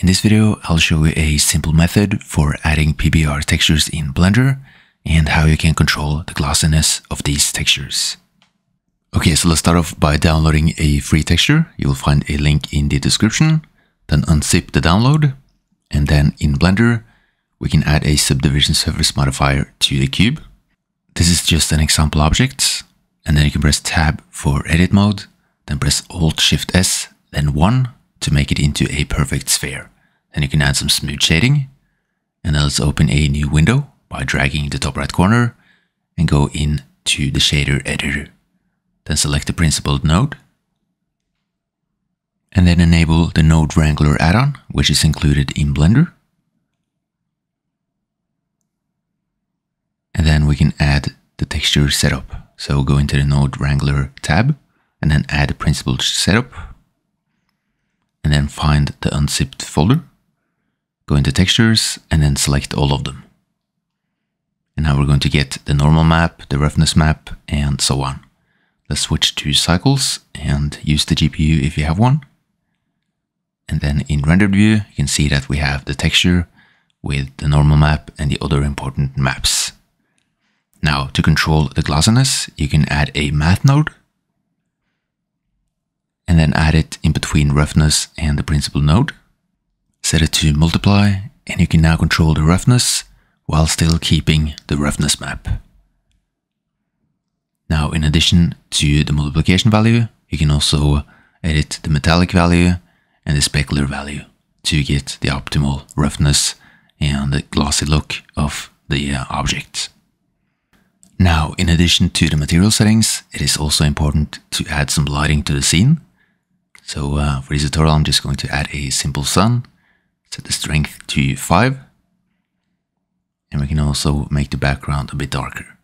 In this video, I'll show you a simple method for adding PBR textures in Blender and how you can control the glossiness of these textures. Okay, so let's start off by downloading a free texture. You'll find a link in the description. Then unzip the download. And then in Blender, we can add a subdivision surface modifier to the cube. This is just an example object. And then you can press tab for edit mode, then press Alt Shift S, then 1 to make it into a perfect sphere. Then you can add some smooth shading. And then let's open a new window by dragging the top right corner and go into the shader editor. Then select the principled node. And then enable the Node Wrangler add-on, which is included in Blender. And then we can add the texture setup. So go into the Node Wrangler tab and then add the principled setup. And then find the unzipped folder. Go into textures and then select all of them. And now we're going to get the normal map, the roughness map, and so on. Let's switch to cycles and use the GPU if you have one. And then in rendered view, you can see that we have the texture with the normal map and the other important maps. Now to control the glossiness, you can add a math node then add it in between roughness and the principled node. Set it to multiply and you can now control the roughness while still keeping the roughness map. Now in addition to the multiplication value, you can also edit the metallic value and the specular value to get the optimal roughness and the glossy look of the uh, object. Now, in addition to the material settings, it is also important to add some lighting to the scene. So uh, for this tutorial, I'm just going to add a simple sun, set the strength to 5, and we can also make the background a bit darker.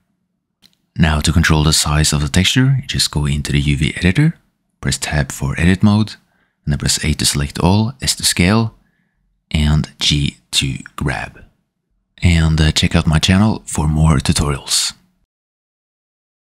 Now to control the size of the texture, you just go into the UV editor, press tab for edit mode, and then press A to select all, S to scale, and G to grab. And uh, check out my channel for more tutorials.